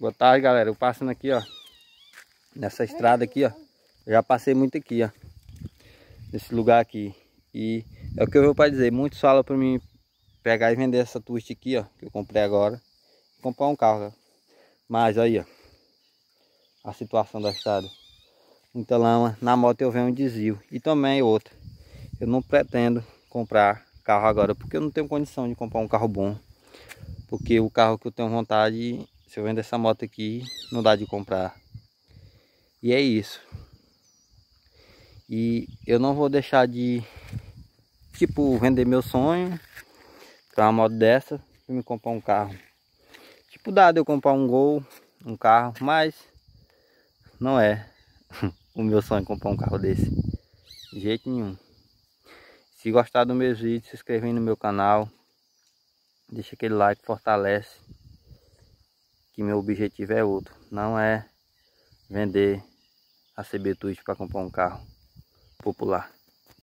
Boa tarde, galera. Eu passando aqui, ó. Nessa estrada aqui, ó. já passei muito aqui, ó. Nesse lugar aqui. E é o que eu vou para dizer. Muitos falam para mim pegar e vender essa twist aqui, ó. Que eu comprei agora. Comprar um carro. Mas aí, ó. A situação da estrada. Muita lama. Na moto eu venho um desvio. E também outra. Eu não pretendo comprar carro agora. Porque eu não tenho condição de comprar um carro bom. Porque o carro que eu tenho vontade se eu vender essa moto aqui, não dá de comprar. E é isso. E eu não vou deixar de, tipo, vender meu sonho para uma moto dessa e me comprar um carro. Tipo, dá de eu comprar um Gol, um carro, mas não é o meu sonho comprar um carro desse. De jeito nenhum. Se gostar do meu vídeo, se inscreve no meu canal. Deixa aquele like, fortalece que meu objetivo é outro. Não é vender a CB Twist para comprar um carro popular.